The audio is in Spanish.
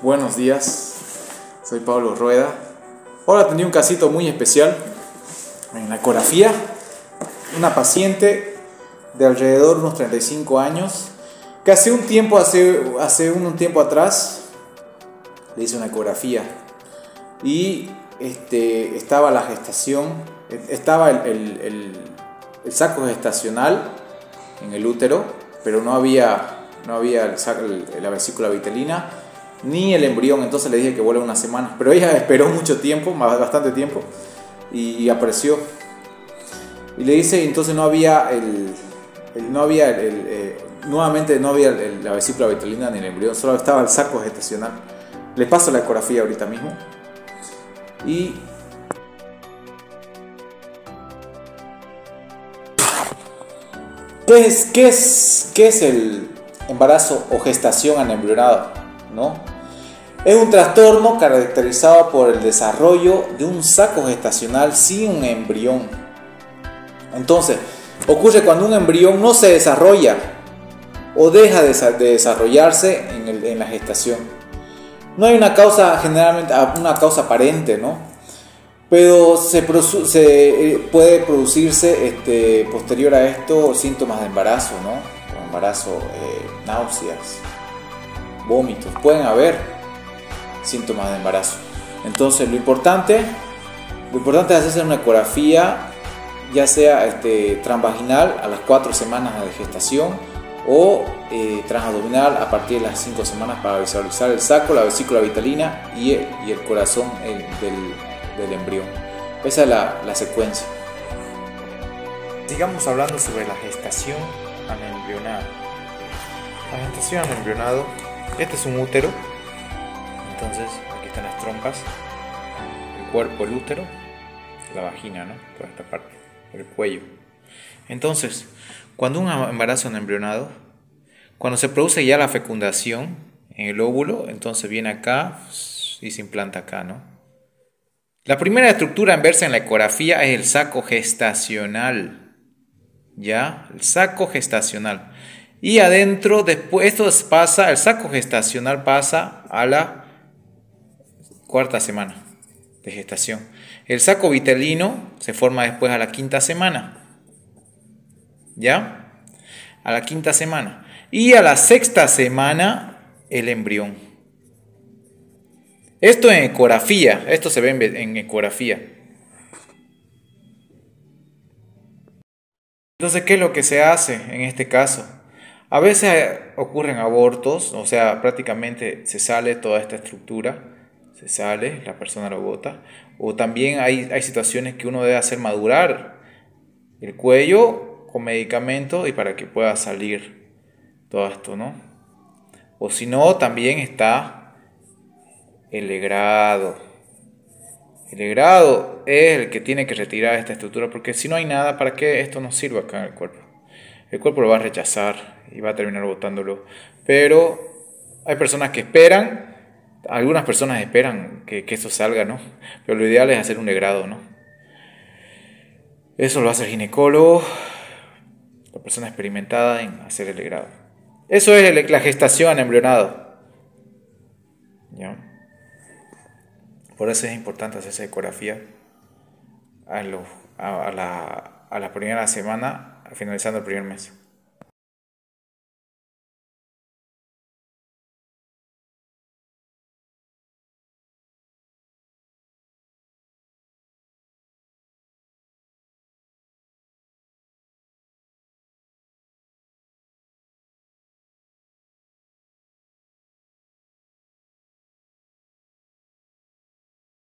Buenos días, soy Pablo Rueda. Ahora tenía un casito muy especial en la ecografía. Una paciente de alrededor de unos 35 años que hace un tiempo, hace, hace tiempo atrás, le hice una ecografía y este, estaba la gestación, estaba el, el, saco gestacional en el útero, pero no había, no había la vesícula vitelina ni el embrión, entonces le dije que vuelva una semana. Pero ella esperó mucho tiempo, bastante tiempo, y apareció. Y le dice, entonces no había el, no había el, eh, nuevamente no había la vesícula vitulina ni el embrión, solo estaba el saco gestacional. Le paso la ecografía ahorita mismo. Y ¿Qué es, qué es, qué es el embarazo o gestación anembrionado? ¿No? Es un trastorno caracterizado por el desarrollo de un saco gestacional sin un embrión. Entonces, ocurre cuando un embrión no se desarrolla o deja de desarrollarse en, la gestación. No hay una causa, generalmente, ah, una causa aparente, ¿no? Pero se, eh, puede producirse este, posterior a esto síntomas de embarazo, ¿no? Embarazo, eh, náuseas, vómitos, pueden haber síntomas de embarazo. Entonces lo importante, lo importante es hacer una ecografía, ya sea este, transvaginal a las 4 semanas de gestación o eh, transabdominal a partir de las 5 semanas para visualizar el saco, la vesícula vitalina y el, corazón del, del, embrión. Esa es la, la secuencia. Sigamos hablando sobre la gestación anembrionada. La gestación anembrionado este es un útero. Entonces, aquí están las trompas. El cuerpo, el útero. La vagina, ¿no? Toda esta parte. El cuello. Entonces, cuando un embarazo en embrionado, cuando se produce ya la fecundación en el óvulo, entonces viene acá y se implanta acá, ¿no? La primera estructura en verse en la ecografía es el saco gestacional. ¿Ya? El saco gestacional. Y adentro, después, esto pasa, el saco gestacional pasa a la cuarta semana de gestación. El saco vitelino se forma después a la quinta semana. ¿Ya? A la quinta semana. Y a la sexta semana, el embrión. Esto en ecografía, esto se ve en ecografía. Entonces, ¿qué es lo que se hace en este caso? A veces ocurren abortos, o sea, prácticamente se sale toda esta estructura, se sale, la persona lo bota. O también hay, hay situaciones que uno debe hacer madurar el cuello con medicamento y para que pueda salir todo esto, ¿no? O si no, también está el legrado. El legrado es el que tiene que retirar esta estructura porque si no hay nada, ¿para qué esto nos sirve acá en el cuerpo? El cuerpo lo va a rechazar y va a terminar botándolo. Pero hay personas que esperan, algunas personas esperan que, esto salga, ¿no? Pero lo ideal es hacer un legrado, ¿no? Eso lo hace el ginecólogo, la persona experimentada en hacer el legrado. Eso es la gestación embrionado. ¿Ya? Por eso es importante hacer esa ecografía a, a la primera semana finalizando el primer mes.